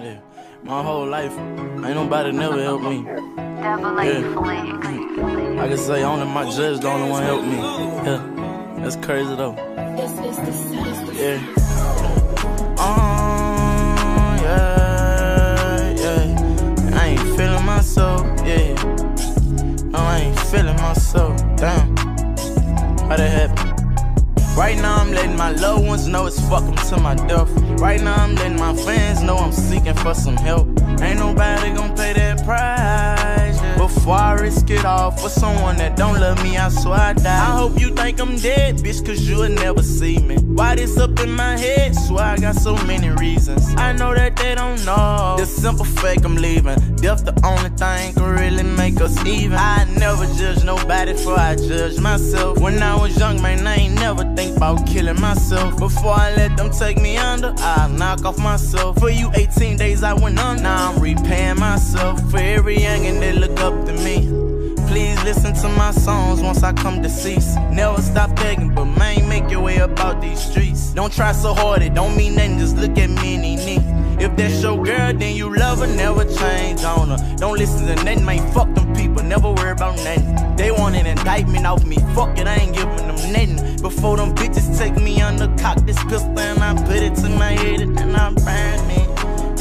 Yeah. My whole life, ain't nobody never helped me. Yeah. I can say only my judge the only one helped me. Yeah. That's crazy though. Yeah. Oh, yeah, yeah. I ain't feeling myself, yeah. No, I ain't feeling myself. Damn. How that happen? Right now I'm letting my loved ones know it's fuck 'em to my death. Right now seeking for some help. Ain't nobody gonna pay that price. Before I risk it all for someone that don't love me, I swear I die. I hope you think I'm dead, bitch, cause you'll never see me. Why this up in my head? Swear I got so many reasons. I know that they don't know. The simple fact I'm leaving. Death the only thing can really make us even. I never judge nobody before I judge myself. When I was young, man, I ain't never think about killing myself. Before I let them take me under, I knock off myself. For you 18 days I went on, now I'm repaying myself. For every youngin' that look up to me. Listen to my songs once I come deceased. Never stop begging, but man, make your way about these streets. Don't try so hard, it don't mean nothing, just look at me and knee. If that's your girl, then you love her, never change on her. Don't listen to nothing, man, fuck them people, never worry about nothing. They want an indictment off me, fuck it, I ain't giving them nothing. Before them bitches take me under, cock this pistol and I put it to my head and then I burn me.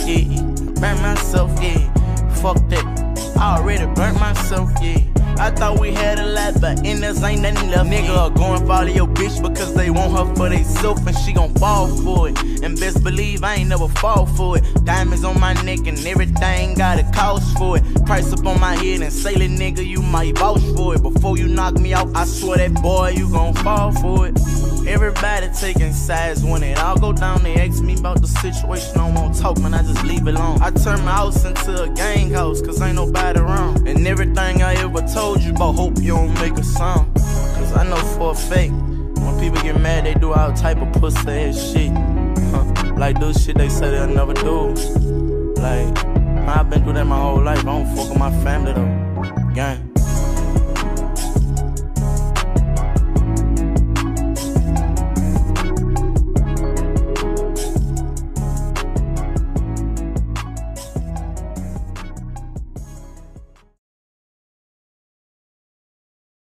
Yeah, burn myself, yeah, fuck that. I already burnt myself, yeah. I thought we had a lot, but in us ain't nothing left. Nigga, going follow your bitch because they want her for they self and she gon' fall for it. And best believe I ain't never fall for it. Diamonds on my neck and everything got a cost for it. Price up on my head and say, nigga, you might vouch for it. Before you knock me out, I swear that boy, you gon' fall for it. Everybody taking sides when it all go down. They ask me about the situation, I won't talk, man. I just leave it alone. I turn my house into a gang house, cause ain't nobody told you about, hope you don't make a sound. Cause I know for a fact, when people get mad, they do all type of pussy ass shit. Huh. Like do shit they say they'll never do. Like, I've been through that my whole life. I don't fuck with my family though. Gang.